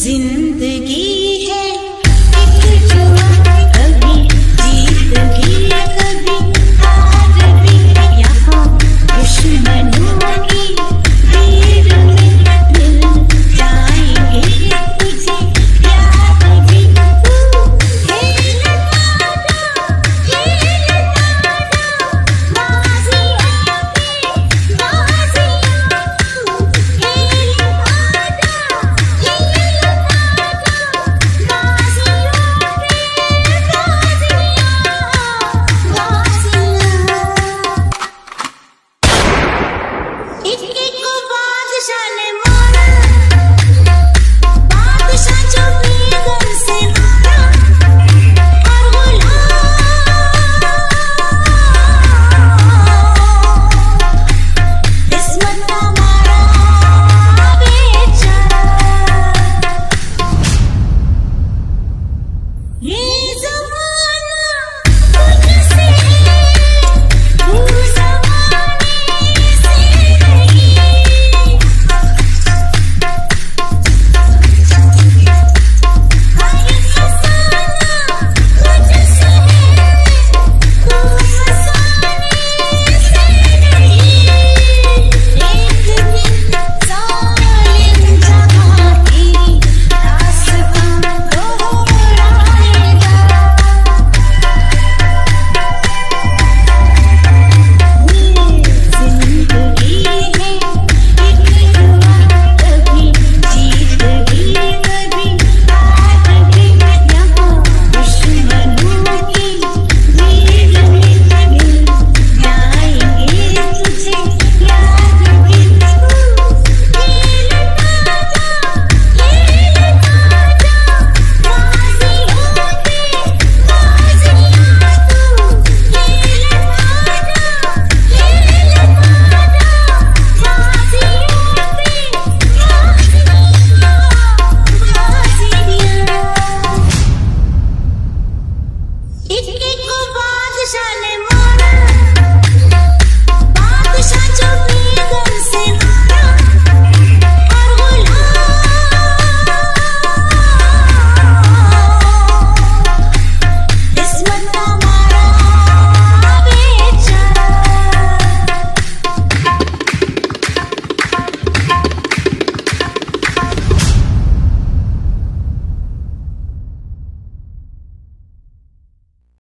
ज़िंदगी